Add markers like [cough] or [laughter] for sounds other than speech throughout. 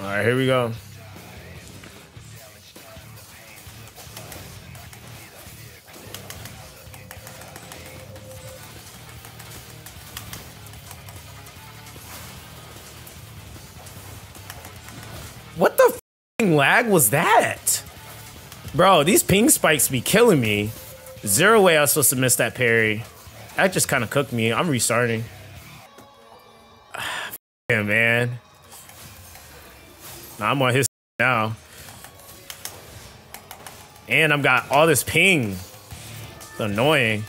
All right, here we go. What the lag was that? Bro, these ping spikes be killing me. Zero way I was supposed to miss that parry. That just kind of cooked me. I'm restarting. [sighs] Yeah, man. Nah, I'm on his now. And I've got all this ping. It's annoying.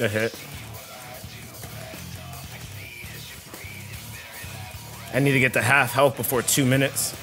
Good hit. I need to get the half health before two minutes.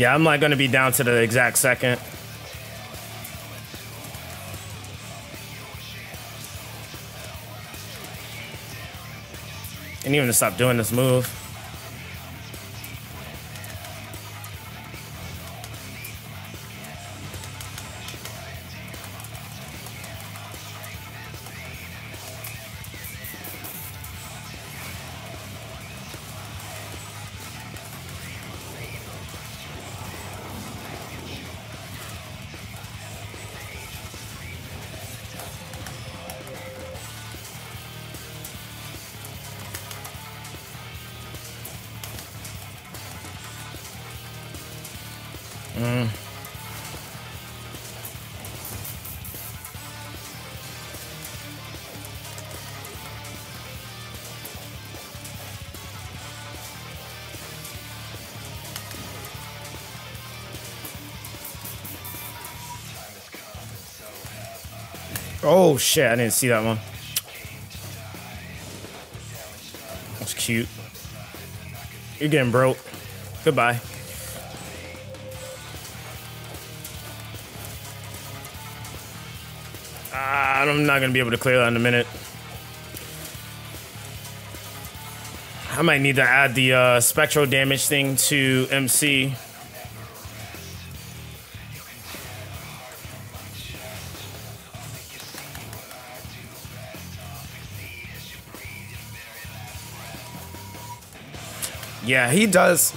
Yeah, I'm like gonna be down to the exact second. And even to stop doing this move. Oh shit, I didn't see that one. That's cute. You're getting broke. Goodbye. I'm not gonna be able to clear that in a minute. I might need to add the uh, spectral damage thing to MC. Yeah, he does.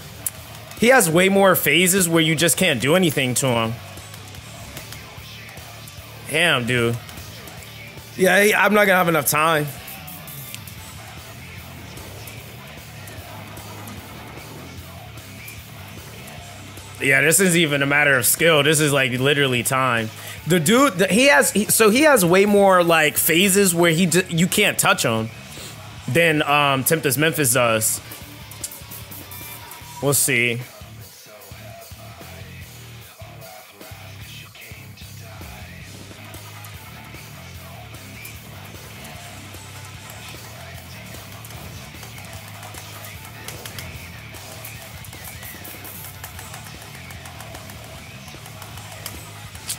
He has way more phases where you just can't do anything to him. Damn, dude. Yeah, I'm not gonna have enough time. Yeah, this isn't even a matter of skill. This is like literally time. The dude, the, he has, he, so he has way more like phases where he you can't touch him than um, Tempest Mephis does. We'll see.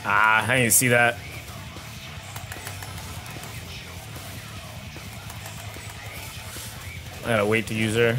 Ah, I didn't see that. I gotta wait to use her.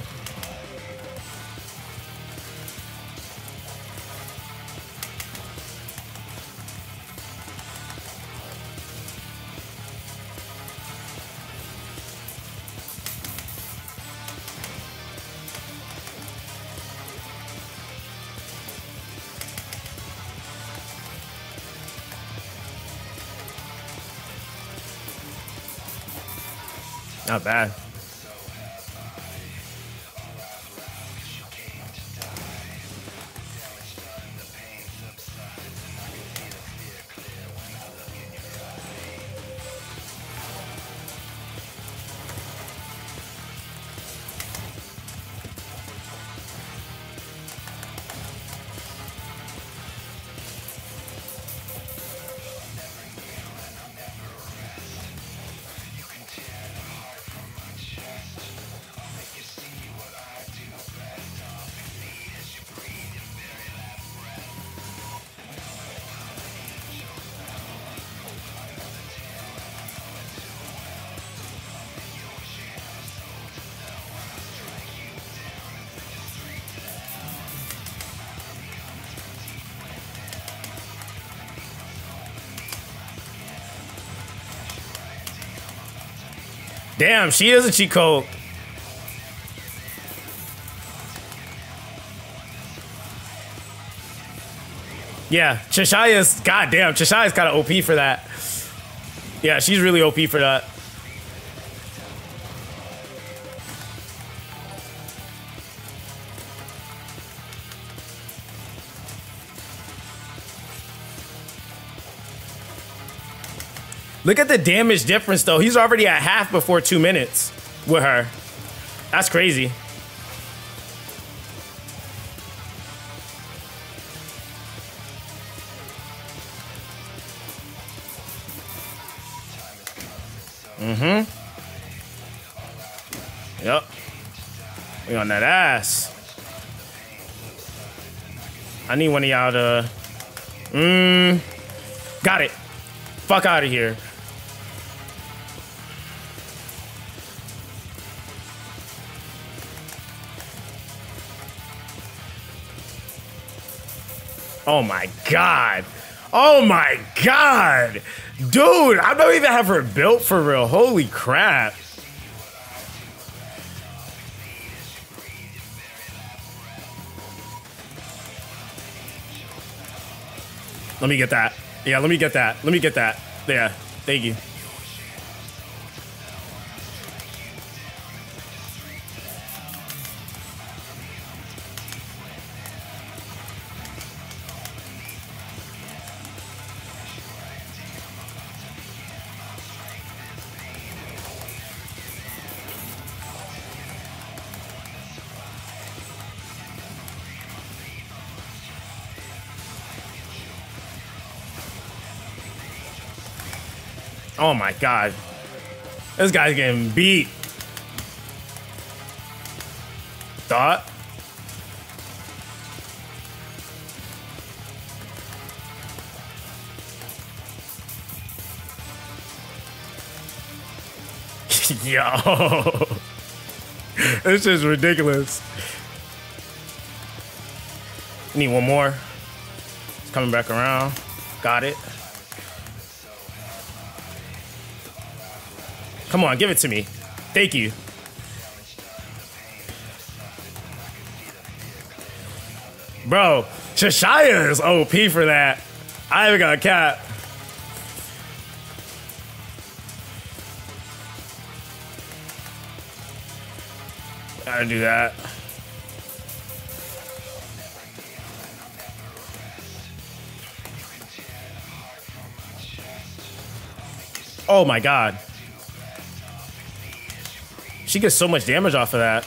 Not bad. Damn, she is a cheat code. Yeah, Chixia's goddamn. Chixia's kind of OP for that. Yeah, she's really OP for that. Look at the damage difference, though. He's already at half before two minutes with her. That's crazy. Mm-hmm. Yep. We on that ass. I need one of y'all to... Mmm. Got it. Fuck out of here. Oh my god. Oh my god. Dude, I don't even have her built for real. Holy crap. Let me get that. Yeah, let me get that. Let me get that. Yeah, thank you. Oh my god. This guy's getting beat. Thought? [laughs] Yo. [laughs] this is ridiculous. Need one more. It's coming back around. Got it. Come on, give it to me. Thank you. Bro, Chixia is OP for that. I even got a cat. Gotta do that. Oh my god. She gets so much damage off of that.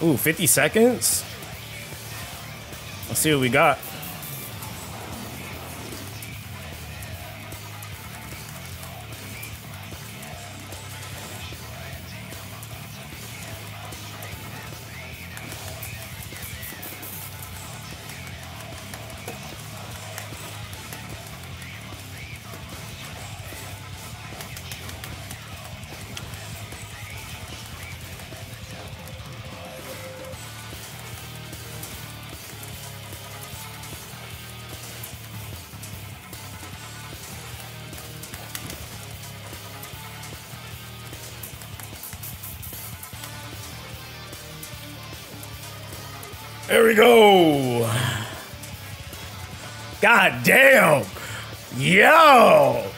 Ooh, 50 seconds? Let's see what we got. There we go. God damn. Yo.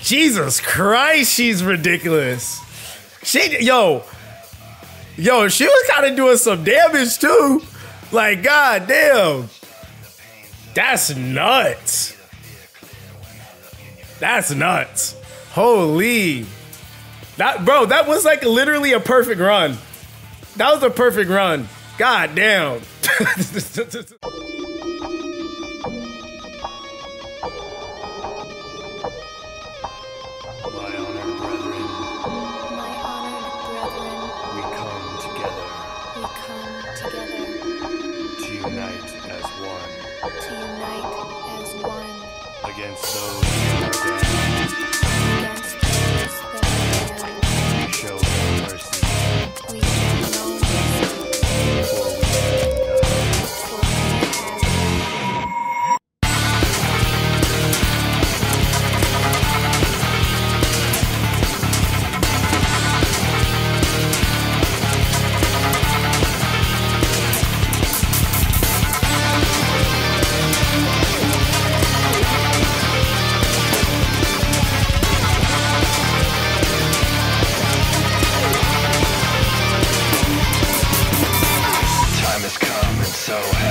Jesus Christ, she's ridiculous. She yo. Yo, she was kind of doing some damage too. Like, god damn. That's nuts. That's nuts. Holy. That bro, that was like literally a perfect run. That was a perfect run. God damn. My honored brethren, My honored brethren, we come together we come together to unite as one. To unite as one. Against those so